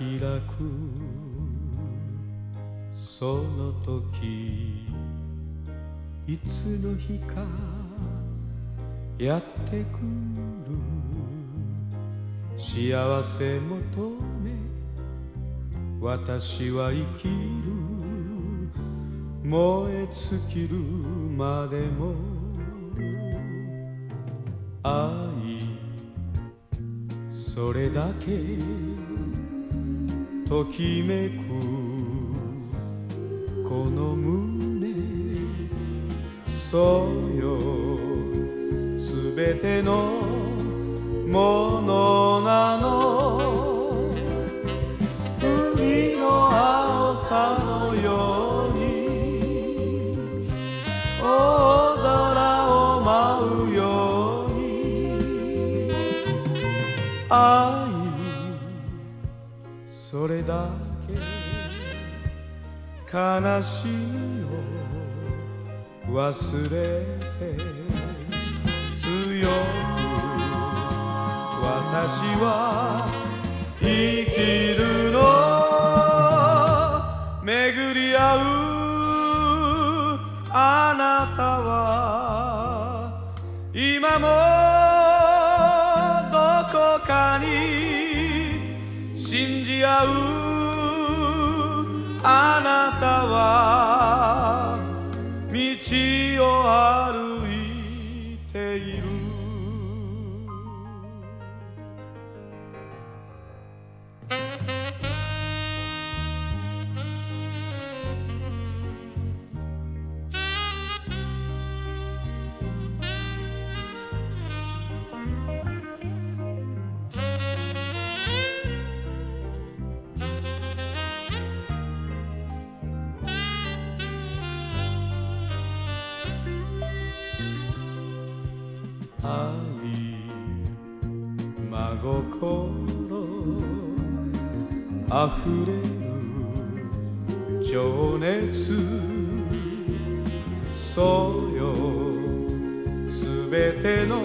開くその時いつの日かやってくる。幸せ求め私は生きる。燃え尽きるまでも。愛それだけ。ときめくこの胸そうよすべてのものなの。海の青さのように大空を舞うように。愛それだけ。悲しみを忘れて。強く私は生きるの。巡り合うあなたは。今も合う。あなたは心あふれる情熱そうよすべての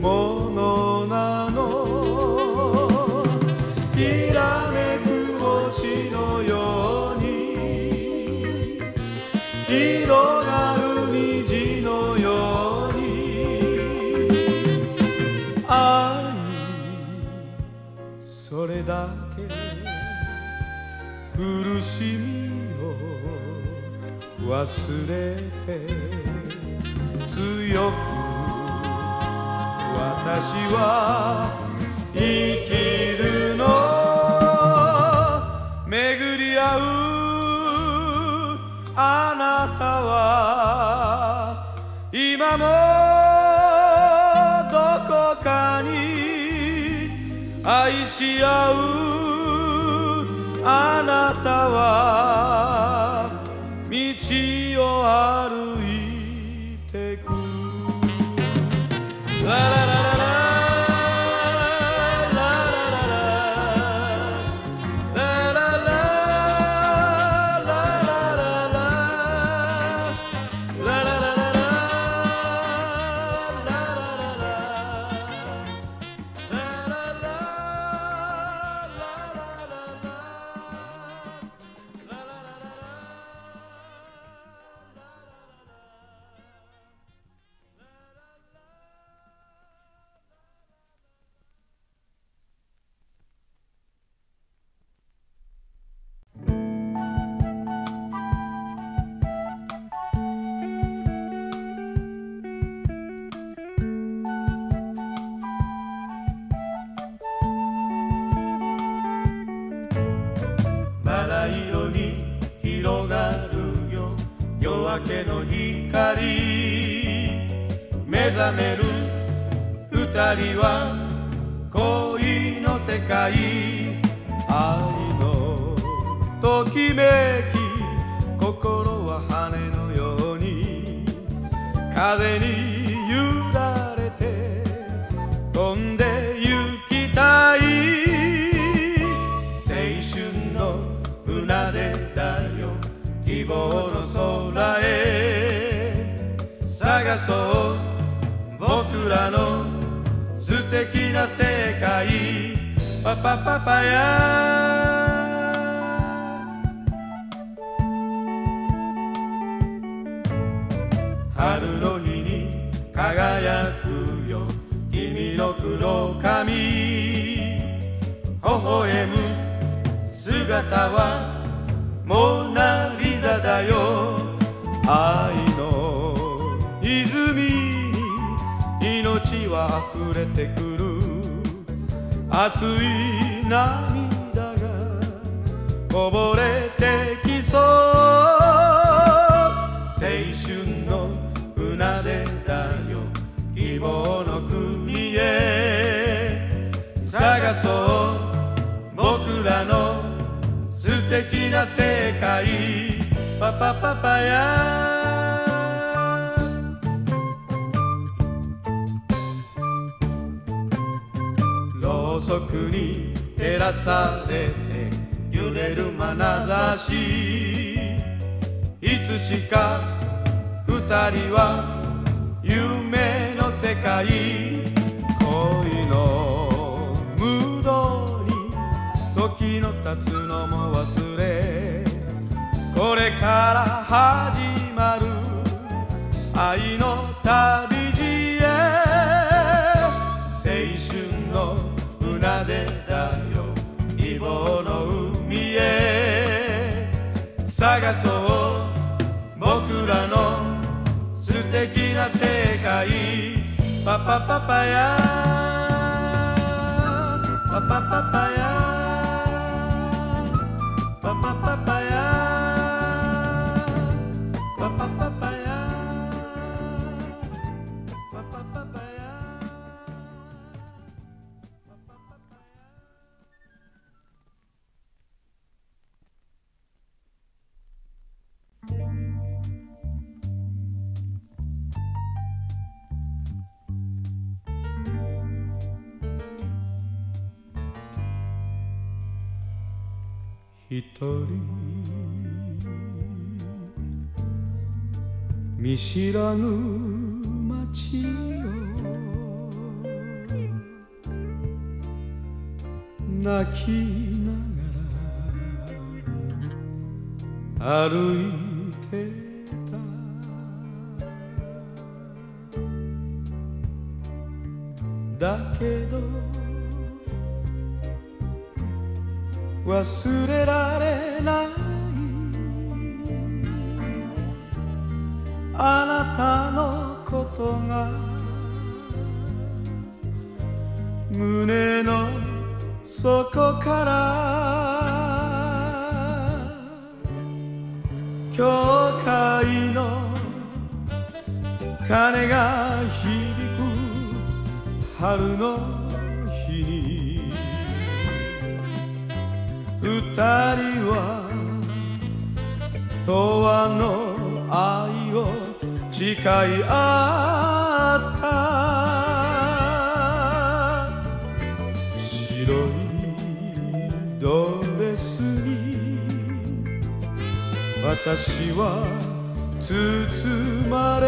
ものな忘れて強く私は生きるの巡り合う。あなたは今もどこかに愛し合う。あなたは heart. nascer e. Papapapaiá. 熱い涙がこぼれてきそう青春の船出だよ希望の国へ探そう僕らの素敵な世界パパパパヤろうそくに照らされて揺れる眼差し。いつしか二人は夢の世界恋のムードに時の経つのも忘れこれから始まる愛の探そう。僕らの素敵な世界。パパパパや。パパパパや。一人見知らぬ街を泣きながら歩いてた。だけど忘れられない。あなたのことが胸の底から。教会の鐘が響く春の人は永遠の愛を誓い合った白いドレスに私は包まれ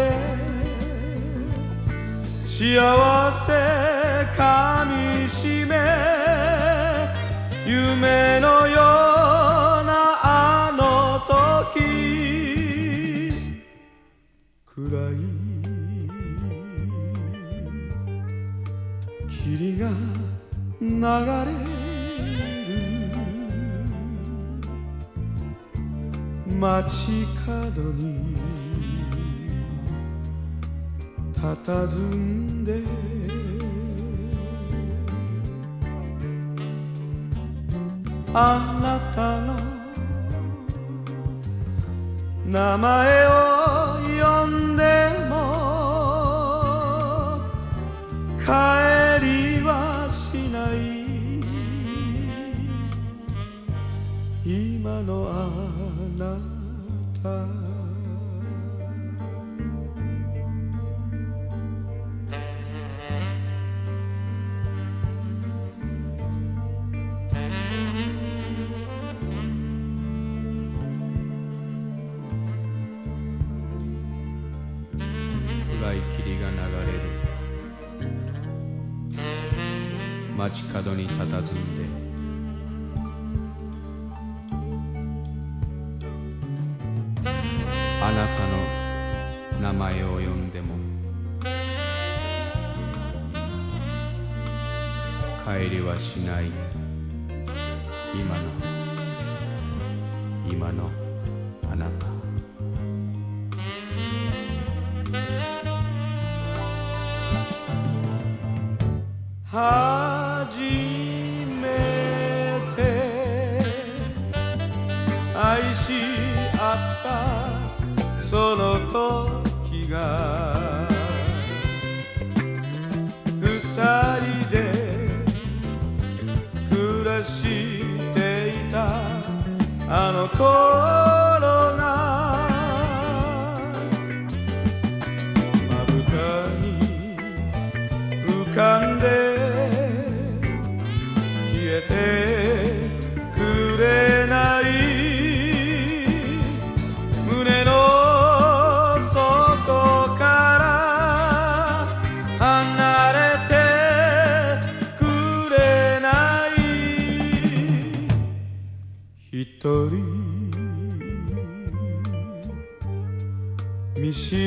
幸せかみしめ夢のようなあの時。暗い霧が流れる。街角に佇んであなたの名前を呼んでも帰りはしない。今のあなた。街角に佇んで。あなたの名前を呼んでも帰りはしない。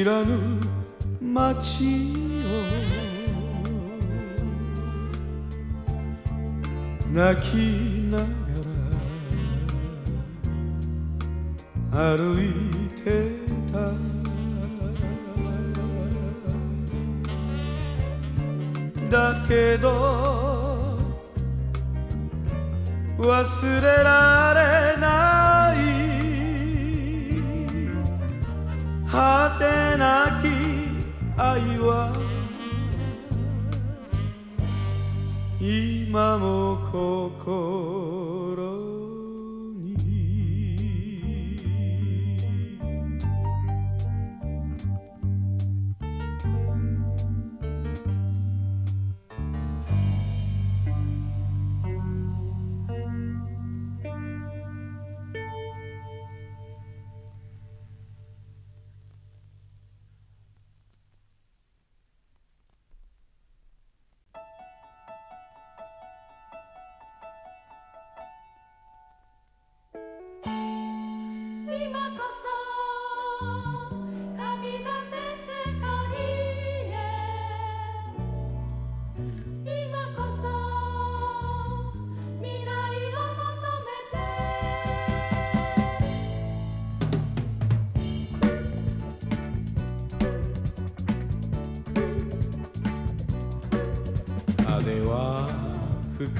知らぬ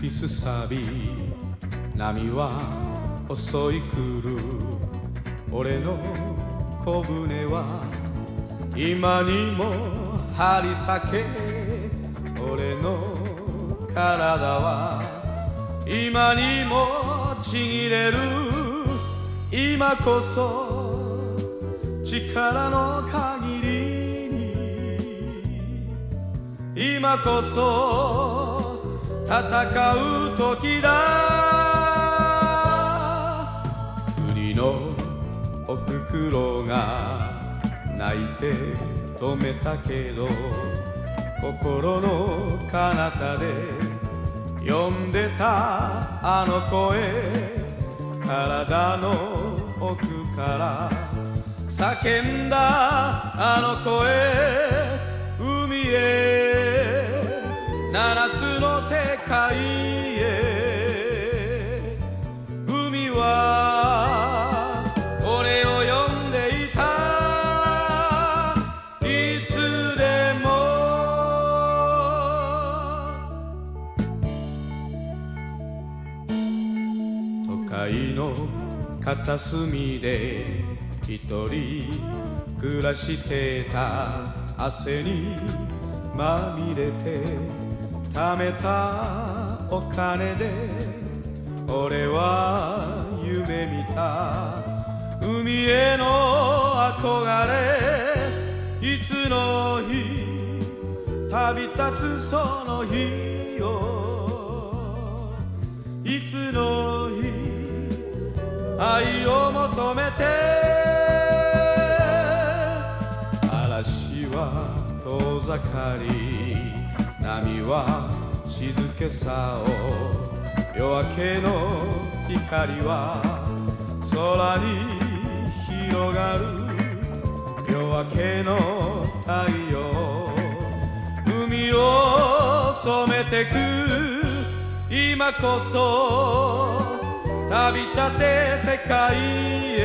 吹きすさび波は襲い来る俺の小舟は今にも張り裂け俺の体は今にもちぎれる今こそ力の限りに今こそ戦う時だ。国のおふくろが泣いて止めたけど心の彼方で呼んでたあの声。体の奥から叫んだあの声。海へ七つの世界へ海は俺を呼んでいたいつでも都会の片隅で一人暮らしてた汗にまみれて貯めたお金で俺は夢見た海への憧れいつの日旅立つその日よいつの日愛を求めて嵐は遠ざかり波は静けさを夜明けの光は空に広がる夜明けの太陽海を染めてく。今こそ旅立て世界へ。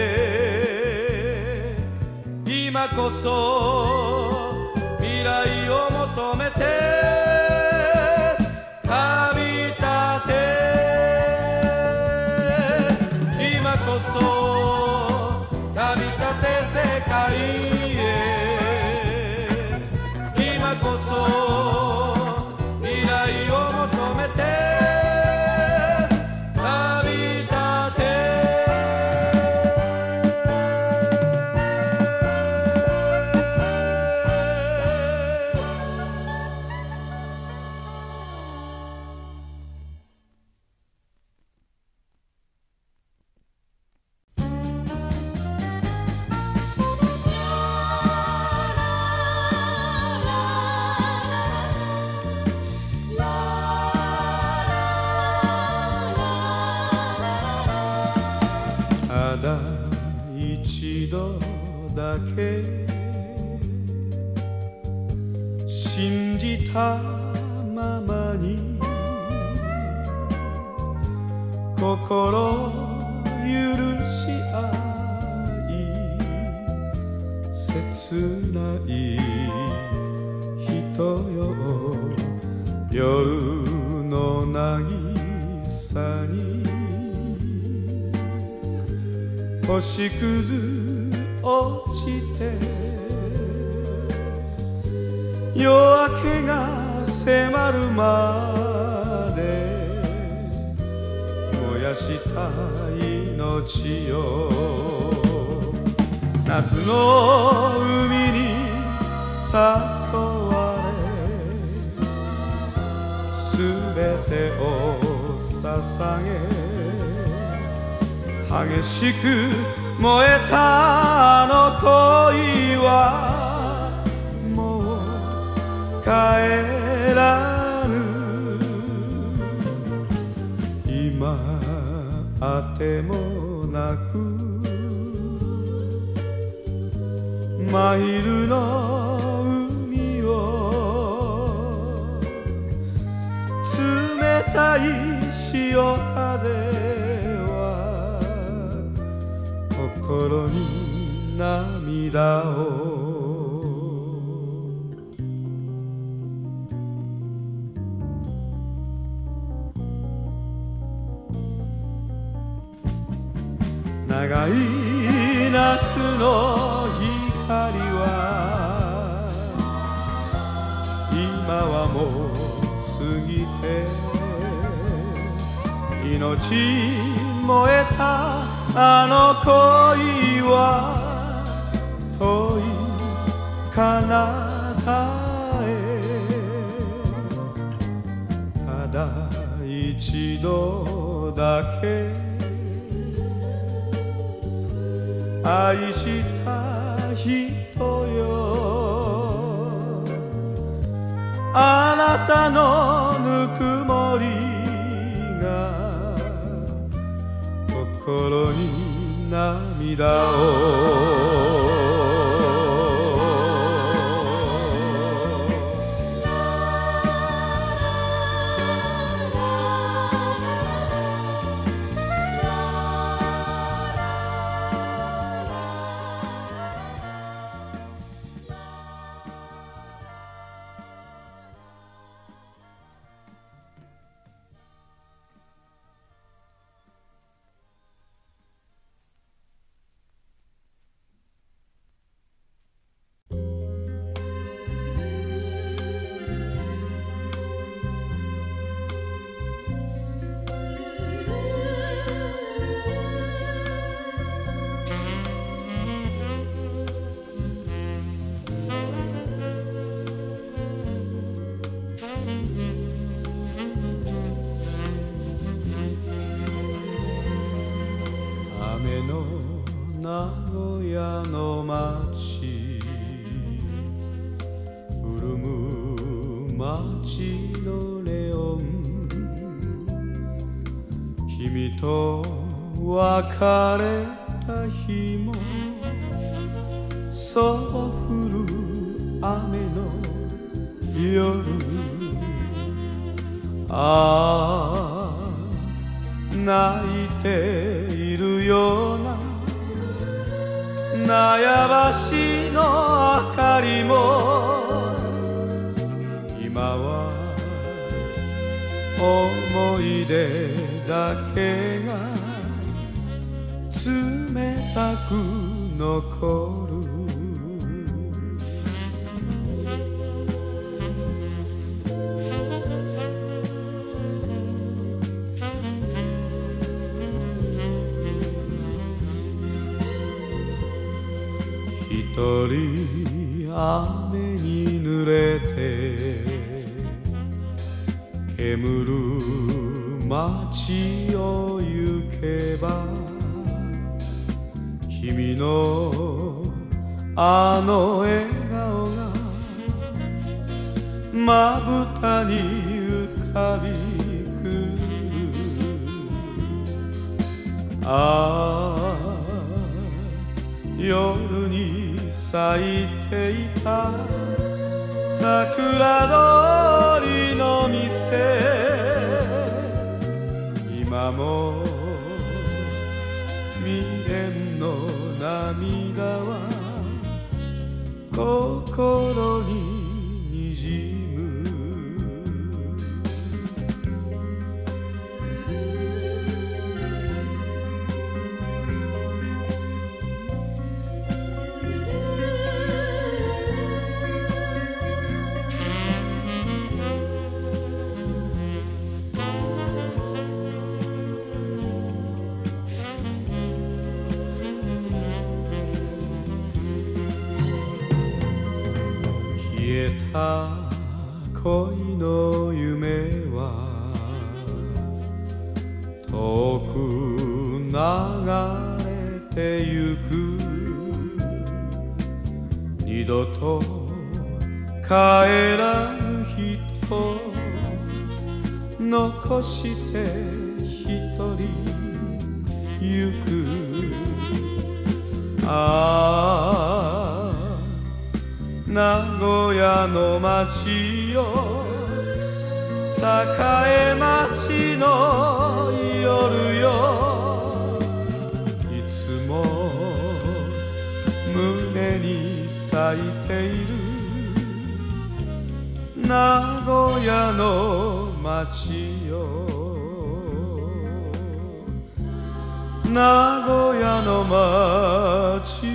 今こそ未来を求めて。命よ夏の海に誘われすべてを捧げ激しく燃えたあの恋はもう帰らぬ。今あてもなく。真昼の海を。冷たい潮風は心に涙を。い夏の光は今はもう過ぎて命燃えたあの恋は遠い彼方へただ一度だけ愛した人よ。あなたのぬくもりが心に涙を。別れ人雨に濡れて煙る街を行けば君のあの笑顔がまぶたに浮かびくる。ああ夜に咲いていた。桜通りの店。今も未練の涙は心に消えた恋の夢は遠く流れてゆく。二度と帰らぬ人。残して一人行く。ああ名古屋の街よ栄町の夜よ。いつも胸に咲いている。名古屋の街よ名古屋の街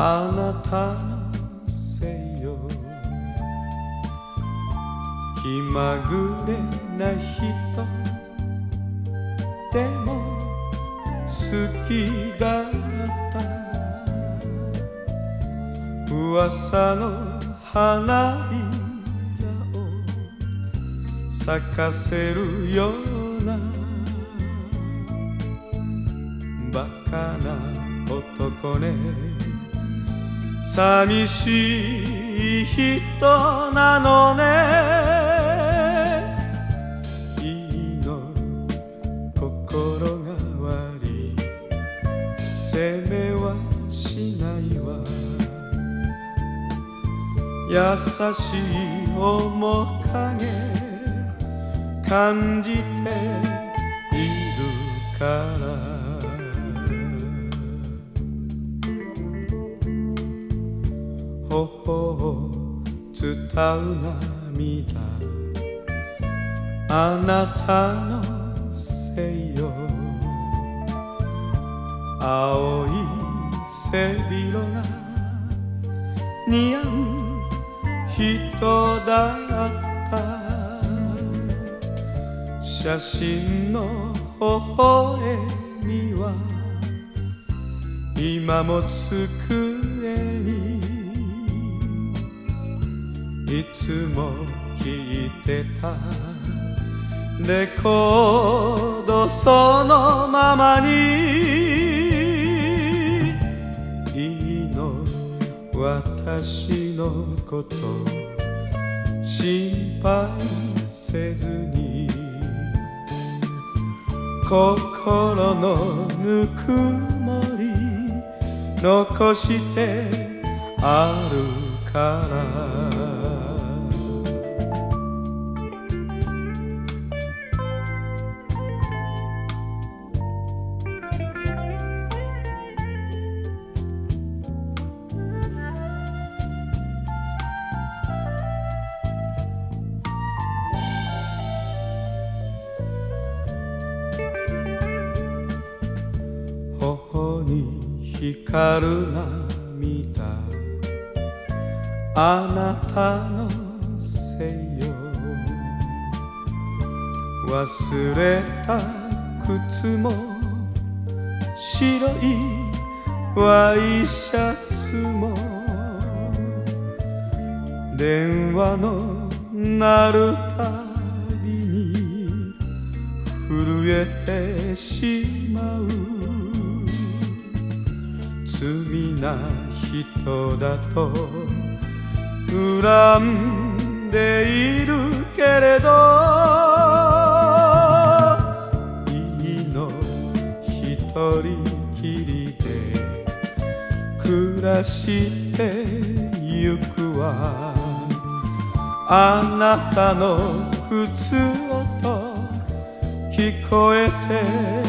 あなたせよ。気まぐれな人。でも好きだった。噂の花びらを咲かせるような。バカな男ね。寂しい人なのね。いいの心が悪い。責めはしないわ。優しい面影。感じているから。伝う涙あなたのせいよ。青い背広が似合う人だった。写真の微笑みは今も机につも聴いてた。レコードそのままに。いいの私のこと心配せずに。心のぬくもり。残してあるから。に光る涙あなたのせいよ忘れた靴も白いワイシャツも。電話の鳴るたびに震えてしまう。罪な人だと恨んでいるけれどいいの一人きりで暮らしてゆくわ。あなたの靴音聞こえて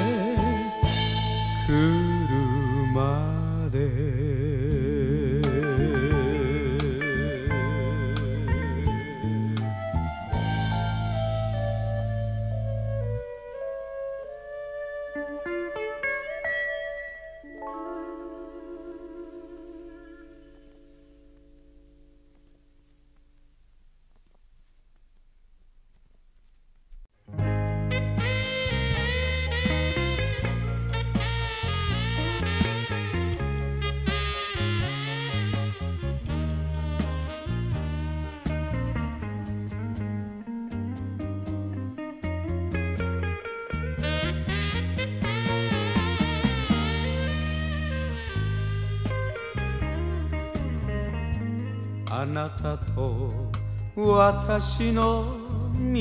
私の道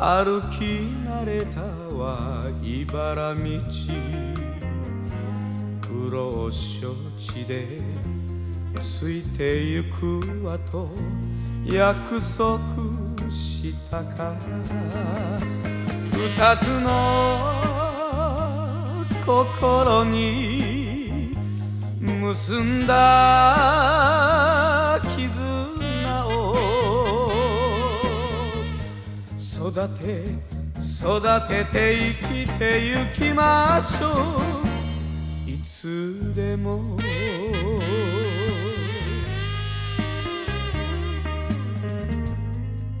歩き慣れたは茨道苦労承知でついてゆくわと約束したか。二つの心に結んだ。育て育てて生きてゆきましょう。いつでも。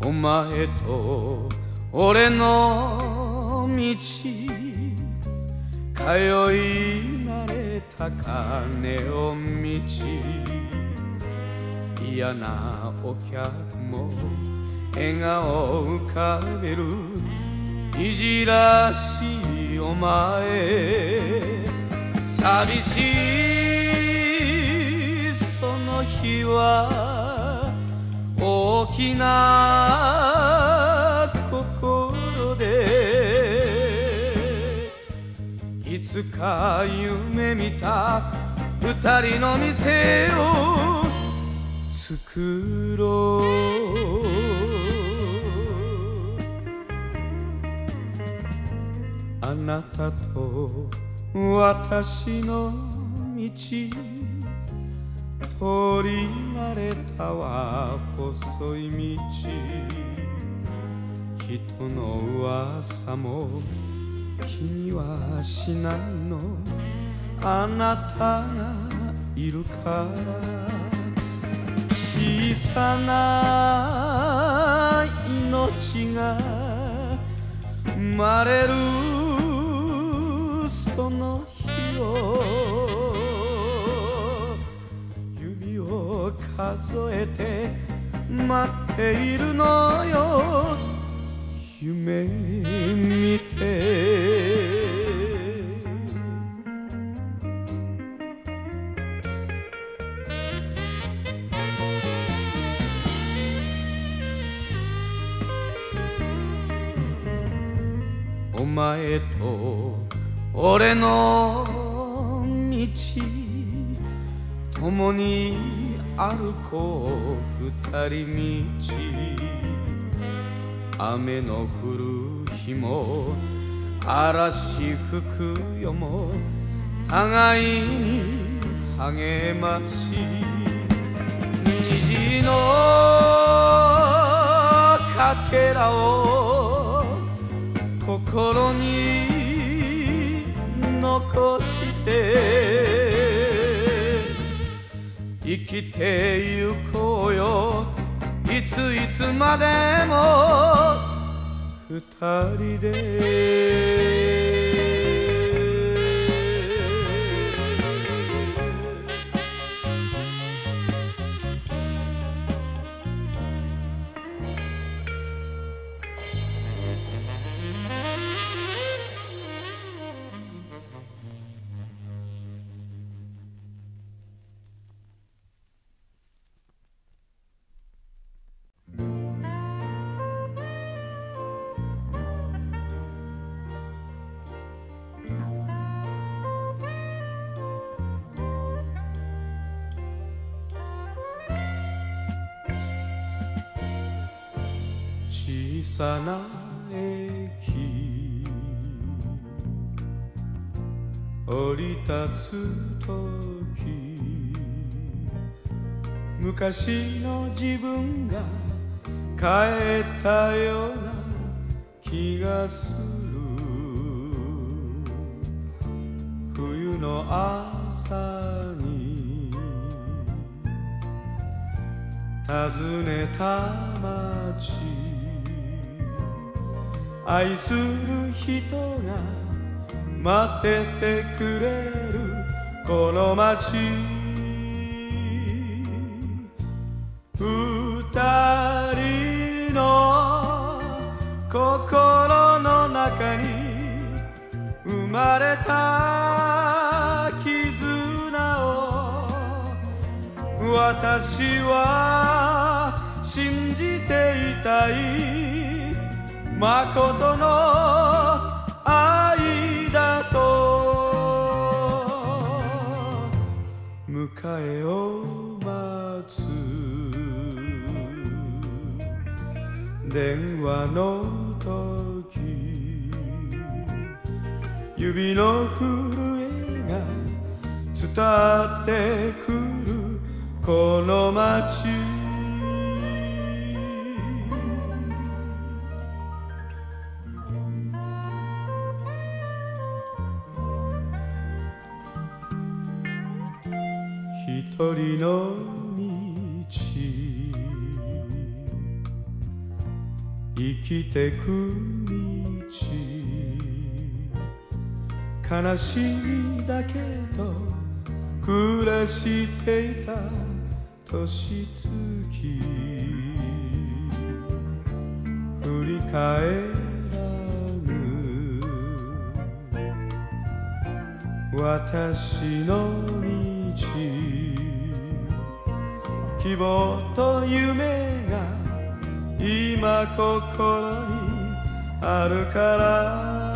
お前と俺の道通い慣れた金を道。嫌なお客も。笑顔浮かべる。いじらしいお前。寂しいその日は大きな心で。いつか夢見た二人の店を作ろう。なたと私の道通り慣れたは細い道。人の噂も気にはしないの。あなたがいるから。小さな命が生まれる。日を指を数えて待っているのよ。夢見て。お前と俺の道共に歩こう二人道雨の降る日も嵐吹く夜も互いに励まし虹のかけらを心に残して生きてゆこうよ。いついつまでも二人で。さな駅降り立つ時。昔の自分が帰ったような気がする。冬の朝に。訪ねた街。愛する人が待っててくれるこの街。二人の心の中に生まれた絆を。私は信じていたい。誠の愛だと。迎えを待つ電話の時。指の震えが伝ってくるこの街。一人の道生きてく道悲しみだけと暮らしていた年月振り返らぬ私の道希望と夢が今心にあるから。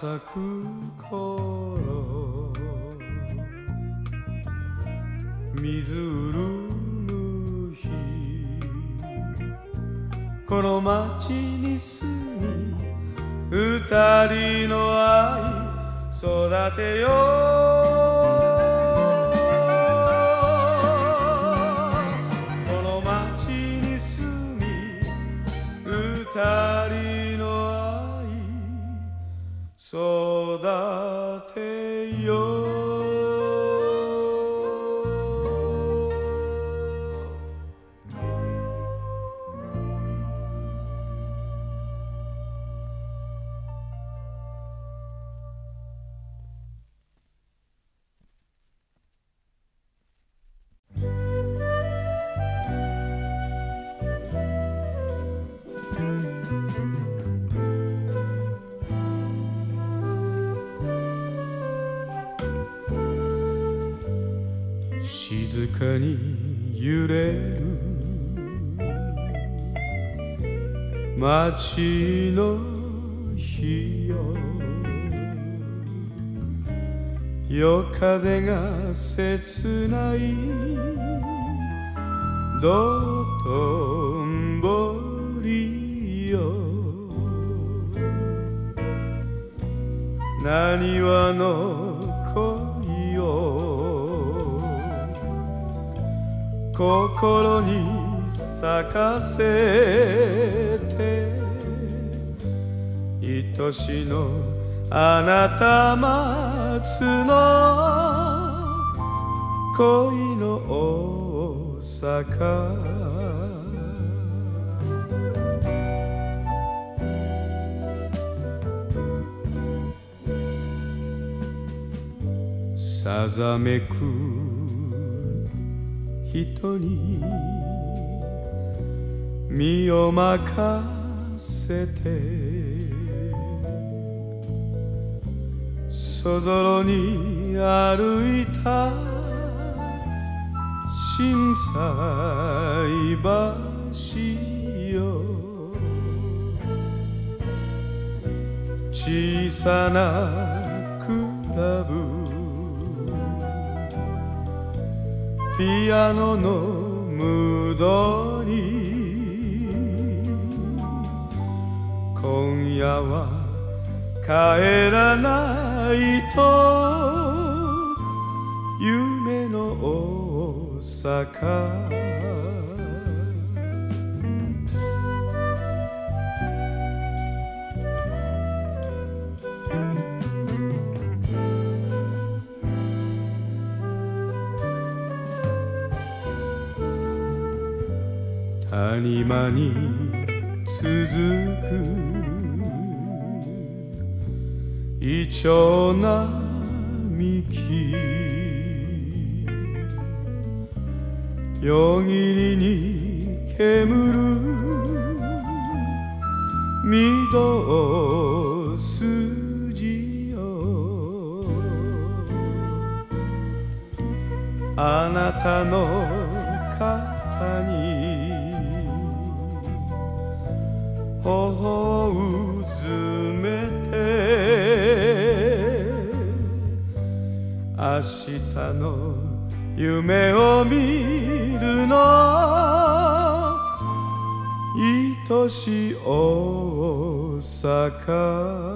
咲く頃水潤む日この街に住み二人の愛育てよう静かに揺れる。街の日よ夜風が切ない。道頓堀よなにわの心に咲かせて。愛しのあなた待つの恋の大阪。さざめく人に身を任せてそぞろに歩いた震災橋よ小さなクラブピアノのムードに今夜は帰らないと夢の大阪。谷間に続く。イチョウ並木夜霧に煙る。御堂筋よあなたの日の。夢を見るの愛しい大阪。